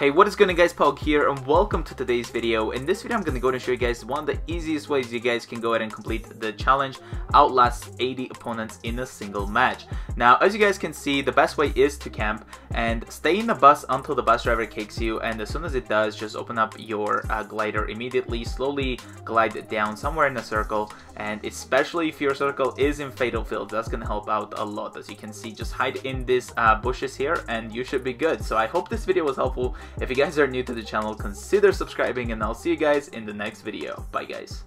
Hey, what is going on guys, Pog here and welcome to today's video. In this video I'm going to go and show you guys one of the easiest ways you guys can go ahead and complete the challenge Outlast 80 opponents in a single match. Now as you guys can see, the best way is to camp and stay in the bus until the bus driver kicks you and as soon as it does, just open up your uh, glider immediately, slowly glide down somewhere in a circle and especially if your circle is in Fatal Field, that's going to help out a lot. As you can see, just hide in these uh, bushes here and you should be good. So I hope this video was helpful. If you guys are new to the channel, consider subscribing and I'll see you guys in the next video. Bye guys.